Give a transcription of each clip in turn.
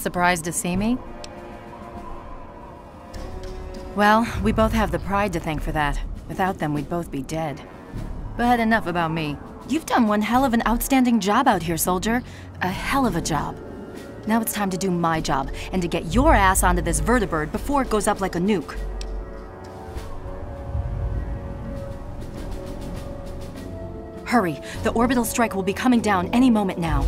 Surprised to see me? Well, we both have the pride to thank for that. Without them, we'd both be dead. But enough about me. You've done one hell of an outstanding job out here, soldier. A hell of a job. Now it's time to do my job, and to get your ass onto this vertibird before it goes up like a nuke. Hurry, the orbital strike will be coming down any moment now.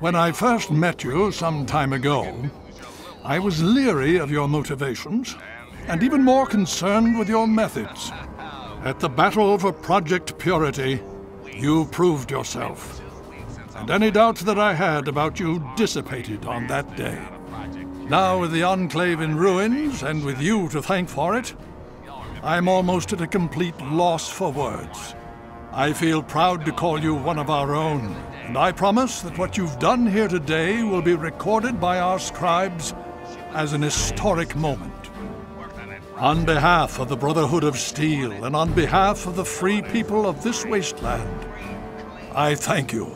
When I first met you some time ago, I was leery of your motivations and even more concerned with your methods. At the battle for Project Purity, you proved yourself. And any doubts that I had about you dissipated on that day. Now, with the Enclave in ruins and with you to thank for it, I'm almost at a complete loss for words. I feel proud to call you one of our own, and I promise that what you've done here today will be recorded by our scribes as an historic moment. On behalf of the Brotherhood of Steel and on behalf of the free people of this wasteland, I thank you.